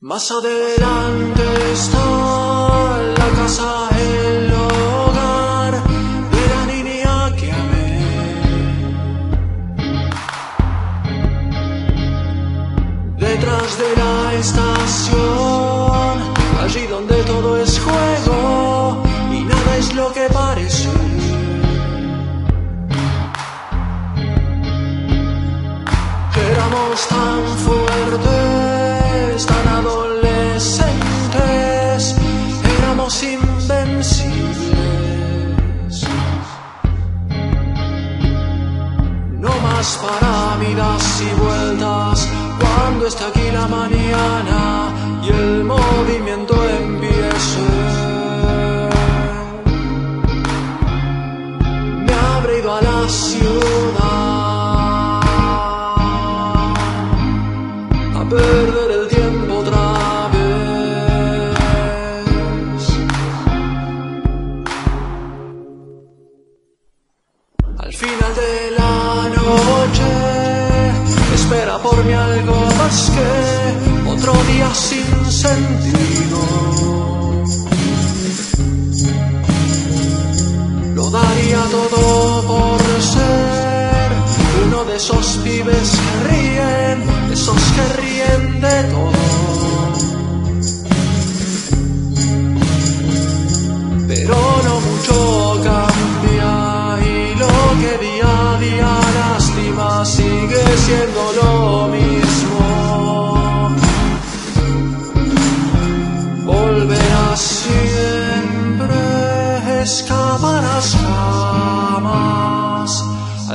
Más adelante está la casa, el hogar de la niña que amé. Detrás de la estación, allí donde todo es juego y nada es lo que parece. Está aquí la mañana y el movimiento empiece. Me habré ido a la ciudad a perder el tiempo otra vez. Al final de la noche espera por mí algo más que otro día sin sentido. Lo daría todo por ser uno de esos pibes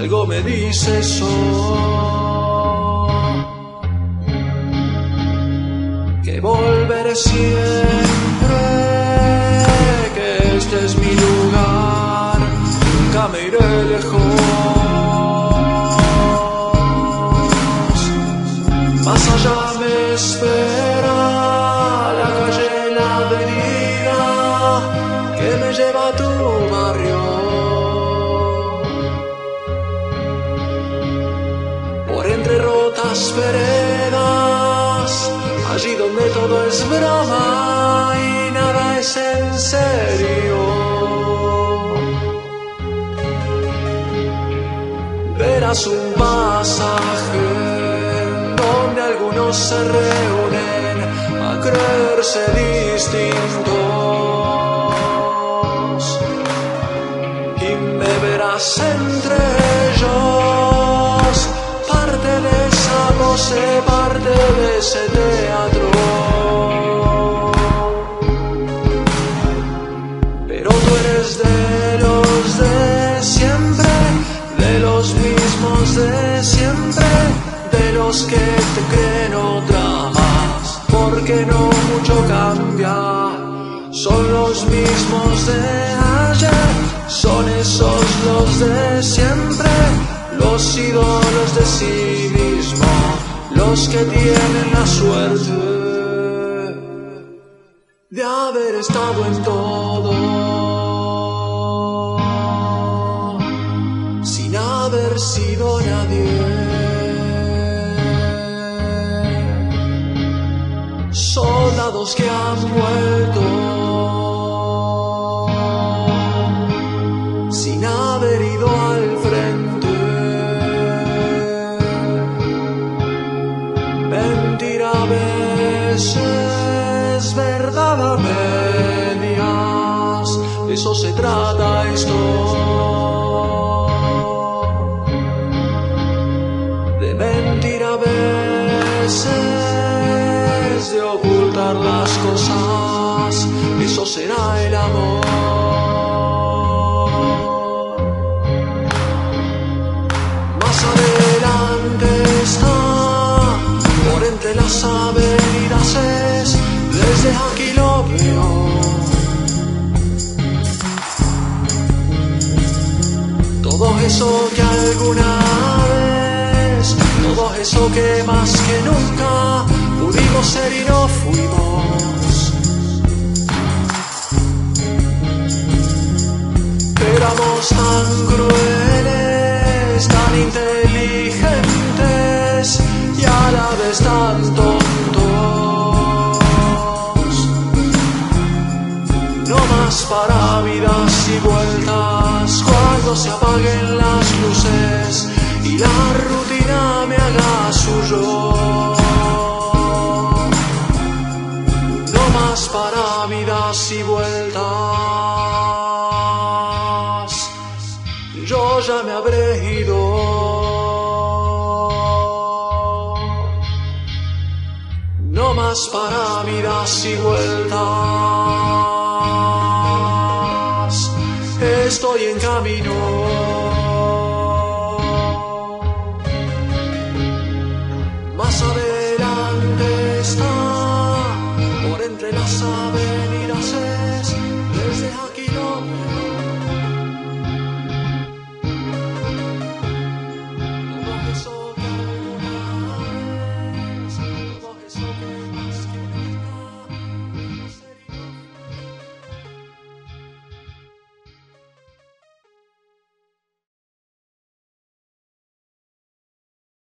Algo me dice eso. Que volveré siempre, que este es mi lugar. Nunca me iré lejos. Más allá me espera la calle, la avenida que me lleva a tu rotas veredas, allí donde todo es broma y nada es en serio. Verás un pasaje donde algunos se reúnen a creerse distintos. Y me verás entre ellos, pose, parte de ese teatro. Pero tú eres de los de siempre, de los mismos de siempre, de los que te creen otra más, porque no mucho cambia. Son los mismos de ayer, son esos los de siempre, los ídolos de sí los que tienen la suerte de haber estado en todo, sin haber sido nadie. Soldados que han vuelto sin haber eso se trata esto. De mentir a veces, de ocultar las cosas, eso será el amor. eso que alguna vez, todo eso que más que nunca pudimos ser y no fuimos. Éramos tan crueles, tan inteligentes y a la vez tan tontos. No más para vidas y vueltas cuando se apaguen la rutina me haga suyo. No más para vidas y vueltas. Yo ya me habré ido. No más para vidas y vueltas estoy en camino. Más